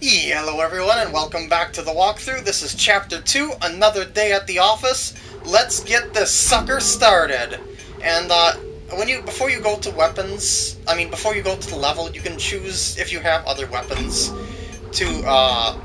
Hello everyone and welcome back to the walkthrough. This is chapter 2, another day at the office. Let's get this sucker started. And uh, when you before you go to weapons, I mean before you go to the level, you can choose if you have other weapons to uh,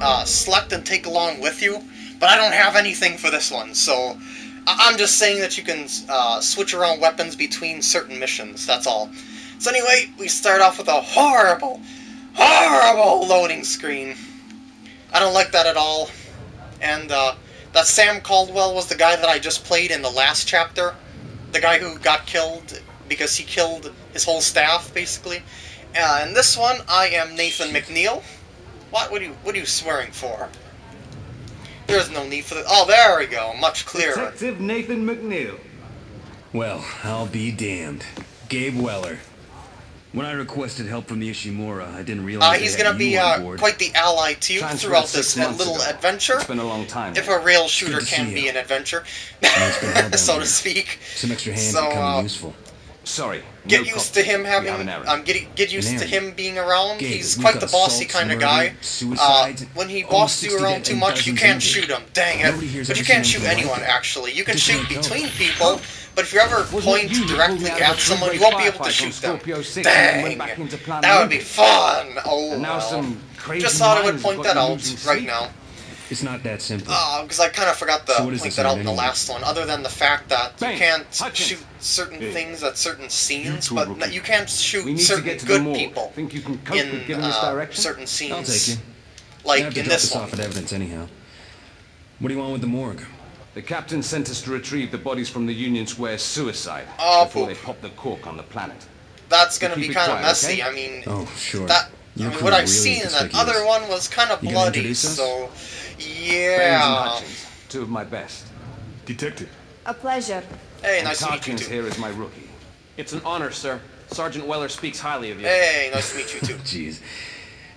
uh, select and take along with you. But I don't have anything for this one, so I- I'm just saying that you can uh, switch around weapons between certain missions. That's all. So anyway, we start off with a horrible, horrible loading screen. I don't like that at all. And uh, that Sam Caldwell was the guy that I just played in the last chapter. The guy who got killed because he killed his whole staff, basically. Uh, in this one, I am Nathan McNeill. What? What are you? What are you swearing for? There's no need for that. Oh, there we go. Much clearer. Detective Nathan McNeill. Well, I'll be damned. Gabe Weller. When I requested help from the Ishimura, I didn't realize Uh, they he's gonna be uh, quite the ally to you Transferred throughout this little ago. adventure. It's been a long time. If a rail shooter to see can you. be an adventure, it's been hell down so to speak. Some extra hands So, are coming uh, useful. Sorry. Get no used to him having, um, get get used to him being around. He's quite the bossy kind of guy. Uh, when he bosses you around too much, you can't shoot him. Dang it! But you can't shoot anyone actually. You can shoot between people, but if you ever point directly pulled me out of at someone, you won't be able to shoot them. Scorpio 6 and then went Dang! back into Planet That would be fun. Oh now well. some crazy Just thought I would point that out right now. It's not that simple. because I kind of forgot the So what is point that out one in the last one. Other than the fact that you can't Hutchins. shoot certain Hey. things at certain scenes, two but n- you can't shoot We need to certain get to good people Think you can cope in with giving this uh, direction? certain scenes. I'll take you. Like I have to in drop this this one. off at evidence anyhow. What do you want with the morgue? The captain sent us to retrieve the bodies from the Union Square suicide Oh, before poop. they popped the cork on the planet. That's gonna be kind of messy. okay? I mean, Oh, sure. that. Your I mean, what I've really seen in that other one was kind of You gonna bloody, introduce us? so Baines and yeah. Hutchins, two of my best. Detective. A pleasure. Hey, And nice to meet you Hutchins too. here is my rookie. It's an honor, sir. Sergeant Weller speaks highly of you. Hey, nice to meet you too. Jeez.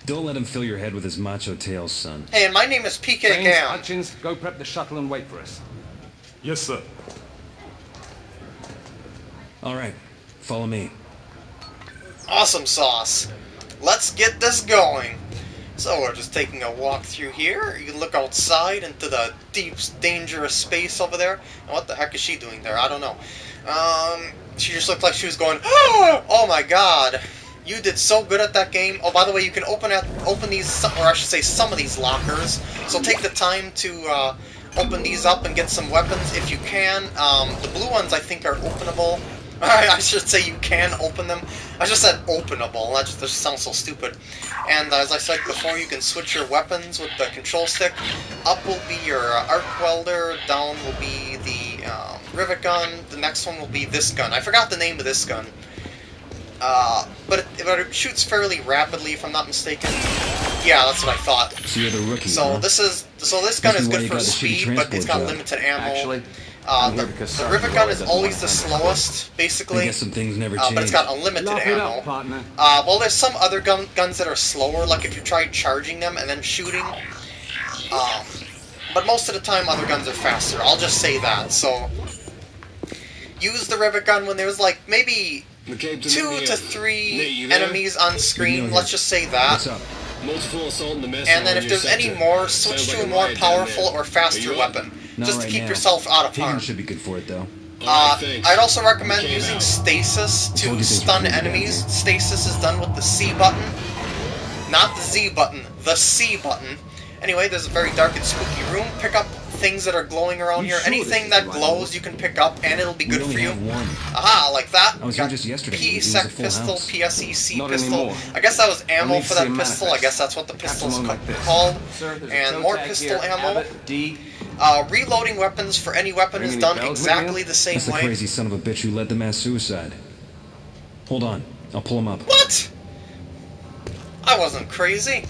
Don't let him fill your head with his macho tales, son. Hey, and my name is PK Baines, Gam. Hutchins, go prep the shuttle and wait for us. Yes, sir. All right, follow me. Awesome sauce. Let's get this going. So we're just taking a walk through here. You can look outside into the deep, dangerous space over there. And what the heck is she doing there? I don't know. Um, she just looked like she was going, "Oh my God!" You did so good at that game. Oh, by the way, you can open at open these, or I should say, some of these lockers. So take the time to uh, open these up and get some weapons if you can. Um, the blue ones, I think, are openable. I should say you can open them. I just said openable. That just, that just sounds so stupid. And as I said before, you can switch your weapons with the control stick. Up will be your uh, arc welder. Down will be the um, rivet gun. The next one will be this gun. I forgot the name of this gun. Uh, but it, but it shoots fairly rapidly, if I'm not mistaken. Yeah, that's what I thought. So you're the rookie. So huh? this is so this gun Must is be why good for got the shitty speed, but it's got job. limited ammo. Actually, Uh, the, because the Sergeant rivet gun is always the to slowest, I basically. guess some things never Uh, change. but it's got unlimited Laugh it ammo. up. Uh, well, there's some other gun, guns that are slower, like if you try charging them and then shooting. Um, but most of the time, other guns are faster. I'll just say that. So, use the rivet gun when there's like maybe two to uh, three Nate, enemies on screen. Let's just say that. What's up? Multiple assault in the mess And then if there's your any more, switch Sounds to like a a more powerful or faster Are up? weapon, Not just right to keep now. yourself out of Higgins harm. should be good for it, though. Uh, Alright. I'd also recommend Okay, using now. stasis to you things were stun enemies. Stasis is done with the C button, not the Z button, the C button. Anyway, there's a very dark and spooky room. Pick up things that are glowing around You here. sure Anything that that is the glows, you can pick up, and it'll be We good only for you. have one. Aha, like that. I was Got here just yesterday. It PSEC pistol, house. PSEC Not pistol. anymore. I guess that was I'll ammo for that see a pistol. I guess that's what the Capture pistol's one like called. Sir, and more pistol here. ammo. Abbott, D. Uh, reloading weapons for any weapon Ring is any done bells, exactly McNeill? the same That's the way. crazy son of a bitch who led the mass suicide. Hold on. I'll pull him up. What? I wasn't crazy.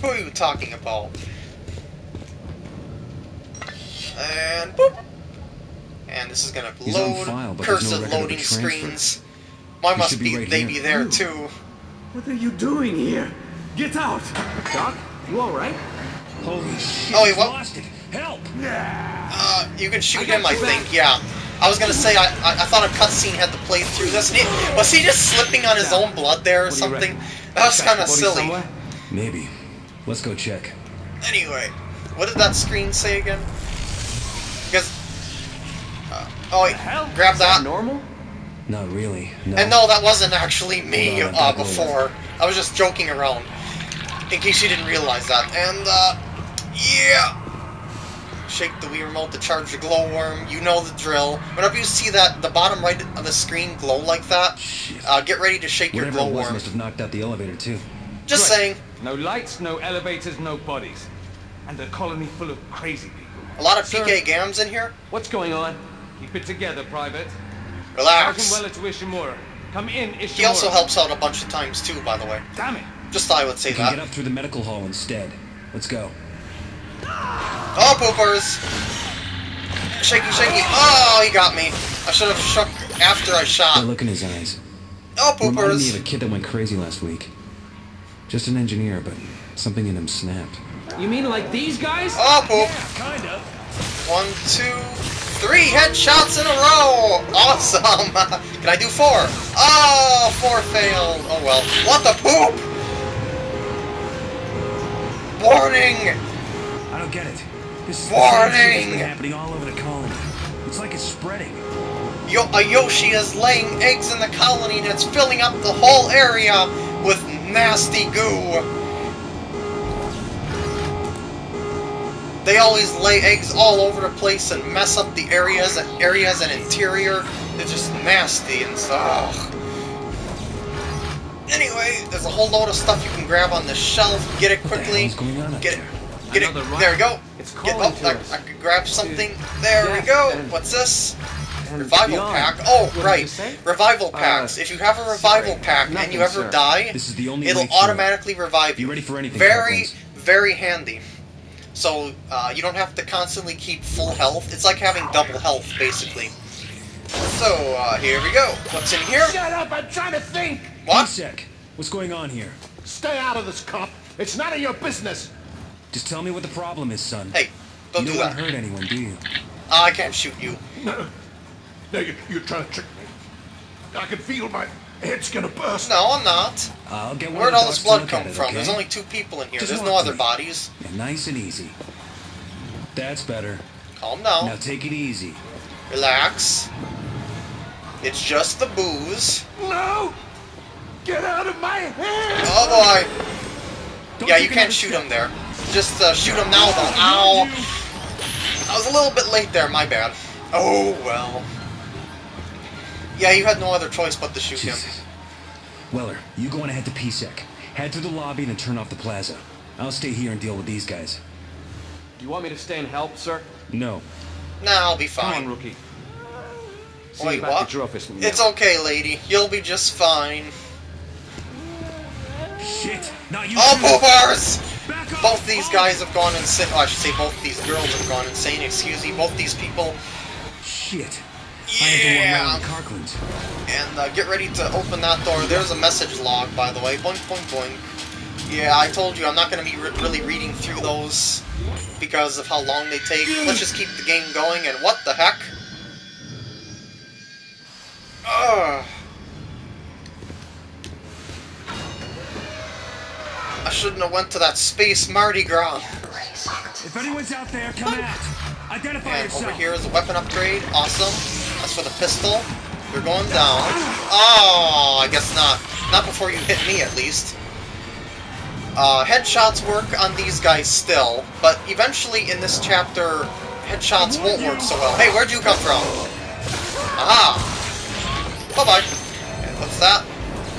Who are you talking about? And boop. And this is gonna He's on load. file, but there's no Cursed record of a loading screens. Why must be be right they here. be there too? What are you doing here? Get out! Doc, you all right? Holy shit! Oh, he what? lost it. Help! Uh, you can shoot I him, I you back. think. Yeah. I was gonna say I, I, I thought a cutscene had to play through this. And he- was he just slipping on his own blood there or What do you something? That was kind of silly. somewhere? Maybe. Let's go check. Anyway, what did that screen say again? Because. Uh, oh, wait, grab that that. normal? Not really. No. And no, that wasn't actually me on, uh, before. I was just joking around. In case you didn't realize that. And, uh, yeah. Shake the Wii remote to charge the glowworm. You know the drill. Whenever you see that, the bottom right of the screen glow like that, uh, get ready to shake your Whatever it was glowworm. must have knocked out the elevator too. Just Right. saying. No lights, no elevators, no bodies. And a colony full of crazy people. A lot of Sir. PK Gams in here. What's going on? Keep it together, Private. Relax. Sergeant Weller to Ishimura. Come in, Ishimura. He also helps out a bunch of times too, by the way. Damn it. Just thought I would say We can that. get up through the medical hall instead. Let's go. Oh, poopers! Shaky, shaky. Oh, he got me. I should have shook after I That shot. look in his eyes. Oh, poopers! Reminded me of a kid that went crazy last week. Just an engineer, but something in him snapped. You mean like these guys? Oh, poop. Kind of. One, two, three headshots in a row! Awesome! Can I do four? Oh, four failed. Oh well. What the poop? Warning! Don't get it. This is Warning! happening all over the colony. It's like it's spreading. Yo uh, a Yoshi is laying eggs in the colony and it's filling up the whole area with nasty goo. They always lay eggs all over the place and mess up the areas and areas and interior. They're just nasty and stuff. Anyway, there's a whole load of stuff you can grab on the shelf. Get it quickly. hell's going on Get it. There? Get it. Another. There we go. It's Get, calling oh, I. I could grab something. There we go. What's this? Revival beyond. pack. Oh, What right. you say? Revival Uh, packs. if you have a revival sorry. pack and you ever sir. die, This is the only it'll way through. automatically revive Be you. ready for anything, Very, Parklands. very handy. So uh, you don't have to constantly keep full health. It's like having double health, basically. So uh, here we go. What's in here? Shut up! I'm trying to think! What? Sec, what's going on here? Stay out of this, cop. It's none of your business. Just tell me what the problem is, son. Hey, don't you do don't that. want to hurt anyone, do you? I can't shoot you. No, you, you're trying to trick me. I can feel my head's gonna burst. No, I'm not. I'll get one Where'd all this blood look come at it, from? okay? There's only two people in here. Just There's no other me. bodies. Yeah, nice and easy. That's better. Calm down. Now take it easy. Relax. It's just the booze. No! Get out of my head! Oh boy. Don't Yeah, take you can't shoot him there. Just uh, shoot him now, though. Ow! I was a little bit late there, my bad. Oh, well. Yeah, you had no other choice but to shoot him. Weller, you go on ahead to PSEC. Head through the lobby and then turn off the plaza. I'll stay here and deal with these guys. Do you want me to stay and help, sir? No. Nah, I'll be fine. Come on, fine. rookie. See Wait, what? your office. It's okay, lady. You'll be just fine. Shit! Not you Oh, too. poopers! Back up! Both these guys have gone insane. Oh, I should say both these girls have gone insane. Excuse me. Both these people. Shit. I have to warn Yeah. And uh, get ready to open that door. There's a message log, by the way. Boing, boing, boing. Yeah, I told you I'm not going to be re really reading through those because of how long they take. Let's just keep the game going. And what the heck? Shouldn't have went to that space Mardi Gras. If anyone's out there, come out. Identify And yourself. over here is a weapon upgrade. Awesome. That's for the pistol. You're going down. Oh, I guess not. Not before you hit me, at least. Uh, headshots work on these guys still, but eventually in this chapter, headshots won't work so well. Hey, where'd you come from? Aha! Bye-bye. What's that?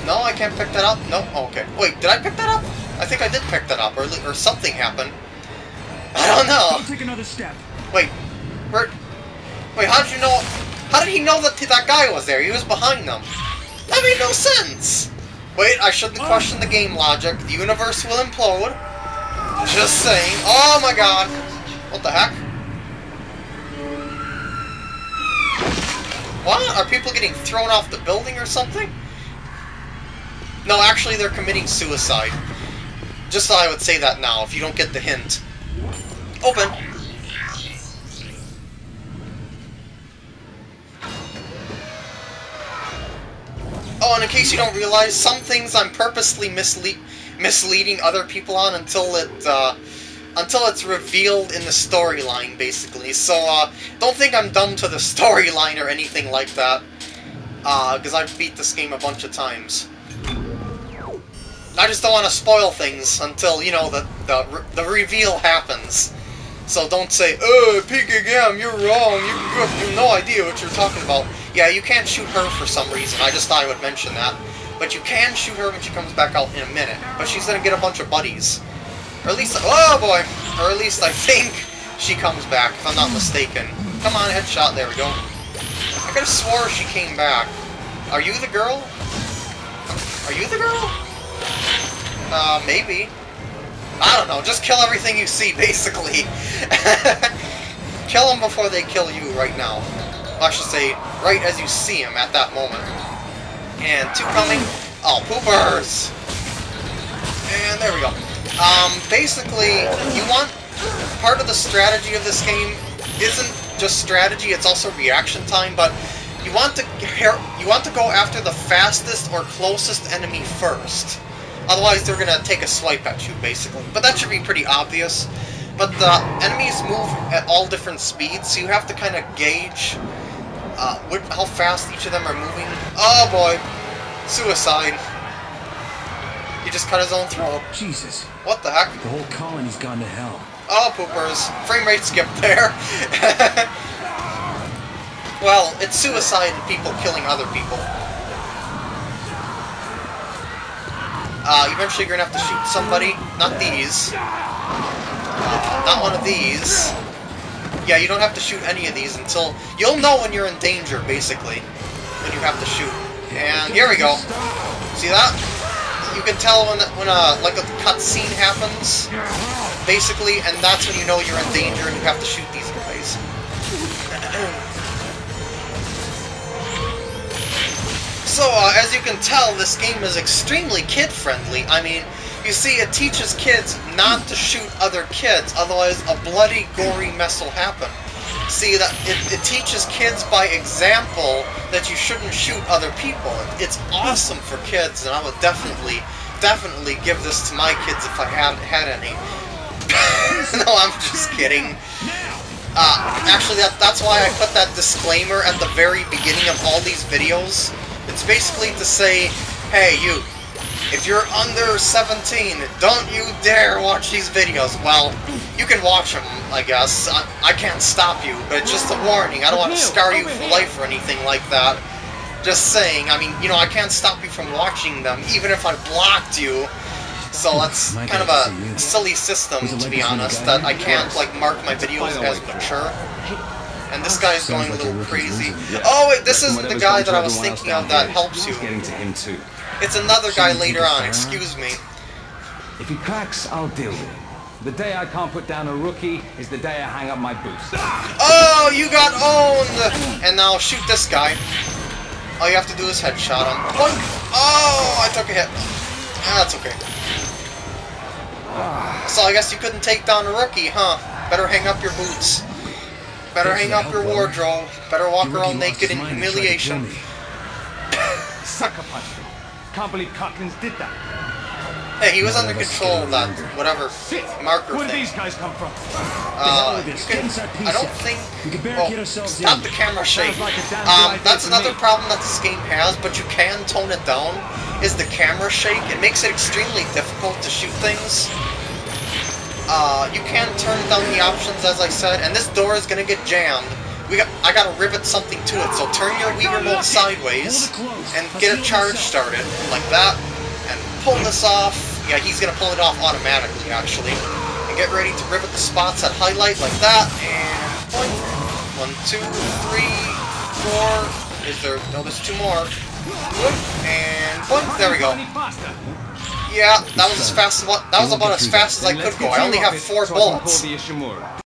No, I can't pick that up? No? Oh, okay. Wait, did I pick that up? I think I did pick that up, or, or something happened. I don't know. Don't take another step. Wait, where? Wait, how did you know? How did he know that that guy was there? He was behind them. That made no sense. Wait, I shouldn't question the game logic. The universe will implode. Just saying. Oh my god. What the heck? What? Are people getting thrown off the building or something? No, actually, they're committing suicide. Just thought I would say that now, if you don't get the hint. Open. Oh, and in case you don't realize, some things I'm purposely misle misleading other people on until it, uh, until it's revealed in the storyline, basically. So, uh, don't think I'm dumb to the storyline or anything like that. Uh, because I've beat this game a bunch of times. I just don't want to spoil things until, you know, the, the, the reveal happens. So don't say, oh, PKGM, you're wrong, you, you have no idea what you're talking about. Yeah, you can't shoot her for some reason, I just thought I would mention that. But you can shoot her when she comes back out in a minute. But she's gonna get a bunch of buddies. Or at least, oh boy! Or at least I think she comes back, if I'm not mistaken. Come on, headshot, there we go. I could've swore she came back. Are you the girl? Are you the girl? Uh, maybe. I don't know, just kill everything you see, basically. kill them before they kill you right now. I should say, right as you see them at that moment. And two coming. Oh, poopers! And there we go. Um, basically, you want... Part of the strategy of this game isn't just strategy, it's also reaction time, but you want to you want to go after the fastest or closest enemy first. Otherwise, they're gonna take a swipe at you, basically. But that should be pretty obvious. But the enemies move at all different speeds, so you have to kind of gauge uh, how fast each of them are moving. Oh boy! Suicide. He just cut his own throat. Jesus. What the heck? The whole colony's gone to hell. Oh, poopers. Frame rate skip there. well, it's suicide and people killing other people. Uh, eventually you're gonna have to shoot somebody. Not these. Uh, not one of these. Yeah, you don't have to shoot any of these until... You'll know when you're in danger, basically. When you have to shoot. And here we go. See that? You can tell when, when a, like a cutscene happens, basically, and that's when you know you're in danger and you have to shoot these guys. So, uh, as you can tell, this game is extremely kid-friendly. I mean, you see, it teaches kids not to shoot other kids, otherwise a bloody, gory mess will happen. See, that it, it teaches kids by example that you shouldn't shoot other people. It's awesome for kids, and I would definitely, definitely give this to my kids if I had had any. no, I'm just kidding. Uh, actually, that, that's why I put that disclaimer at the very beginning of all these videos. It's basically to say, hey, you, if you're under 17, don't you dare watch these videos. Well, you can watch them, I guess. I, I can't stop you, but it's just a warning. I don't want to scar you for life or anything like that. Just saying, I mean, you know, I can't stop you from watching them, even if I blocked you. So that's kind of a silly system, to be honest, that I can't, like, mark my videos as mature. And this guy's going a little crazy. Oh wait, this isn't the guy that I was thinking of that helps you. Getting to him too. It's another guy later on, excuse me. If he cracks, I'll deal with him. The day I can't put down a rookie is the day I hang up my boots. Oh, you got owned! And now shoot this guy. All you have to do is headshot him. Oh, I took a hit. Ah, that's okay. So I guess you couldn't take down a rookie, huh? Better hang up your boots. Better hang up your wardrobe. Better walk around naked in humiliation. Sucker punch. Can't believe Cockins did that. Hey, he was under control of that, whatever, Shit! marker Where did thing. these guys come from? Uh, you Get can, inside I don't think... We can barricade Oh, ourselves stop in. the camera shake. Like Um, that's another me. problem that this game has, but you can tone it down, is the camera shake. It makes it extremely difficult to shoot things. Uh, you can turn down the options, as I said, and this door is gonna get jammed. We got, I gotta rivet something to it, so turn your Wii remote sideways and get a charge started, like that, and pull this off. Yeah, he's gonna pull it off automatically, actually. And get ready to rivet the spots that highlight, like that, and. One, two, three, four. Is there, no, there's two more. And there we go. Yeah, that was as fast as, what- that was about as fast as I could go. I only have four so I can bullets. call the Ishimura.